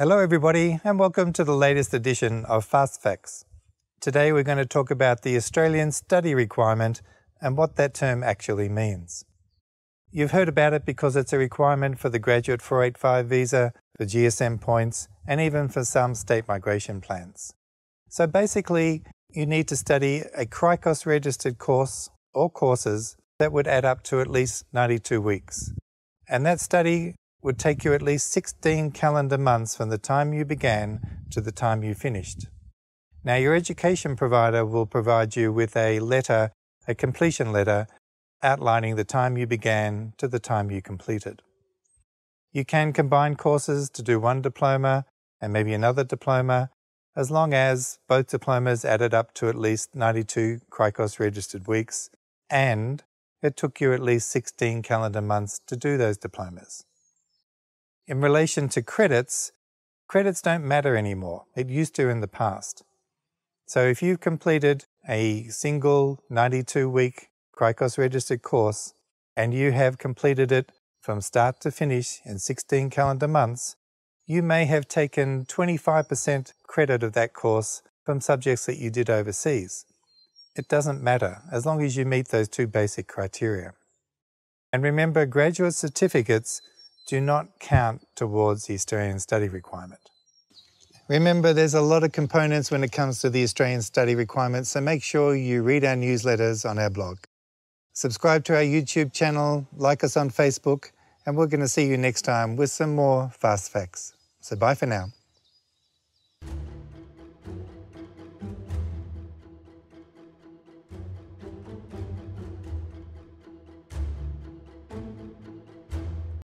Hello, everybody, and welcome to the latest edition of Fast Facts. Today, we're going to talk about the Australian study requirement and what that term actually means. You've heard about it because it's a requirement for the Graduate 485 visa, for GSM points, and even for some state migration plans. So basically, you need to study a CRICOS registered course or courses that would add up to at least 92 weeks. And that study would take you at least 16 calendar months from the time you began to the time you finished. Now, your education provider will provide you with a letter, a completion letter, outlining the time you began to the time you completed. You can combine courses to do one diploma and maybe another diploma, as long as both diplomas added up to at least 92 CRICOS registered weeks and it took you at least 16 calendar months to do those diplomas. In relation to credits, credits don't matter anymore. It used to in the past. So if you've completed a single 92 week CRICOS registered course and you have completed it from start to finish in 16 calendar months, you may have taken 25% credit of that course from subjects that you did overseas. It doesn't matter as long as you meet those two basic criteria. And remember, graduate certificates do not count towards the Australian study requirement. Remember, there's a lot of components when it comes to the Australian study requirements, so make sure you read our newsletters on our blog. Subscribe to our YouTube channel, like us on Facebook, and we're going to see you next time with some more fast facts. So bye for now.